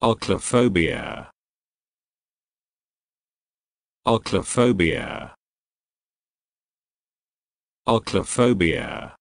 Oclophobia. Oclophobia. Oclophobia.